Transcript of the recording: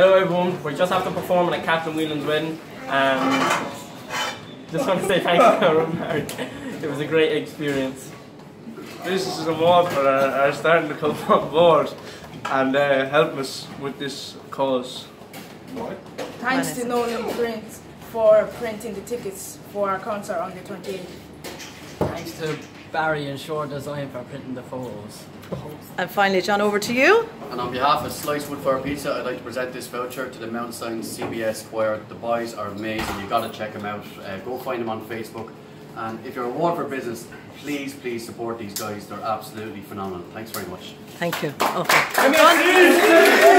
Hello everyone, we're just after performing at Captain Whelan's wedding. Um, just want to say thank you to Mark. It was a great experience. Businesses and Waterford are, are starting to come on board and uh, help us with this cause. What? Thanks to Nolan Print for printing the tickets for our concert on the 28th. Thanks to Barry and Shore Design for printing the photos. And finally, John, over to you. And on behalf of Slice Wood Fire Pizza, I'd like to present this voucher to the Mount Sion CBS Choir. The boys are amazing, you've got to check them out. Uh, go find them on Facebook. And if you're a Waterford business, please, please support these guys. They're absolutely phenomenal. Thanks very much. Thank you. Okay.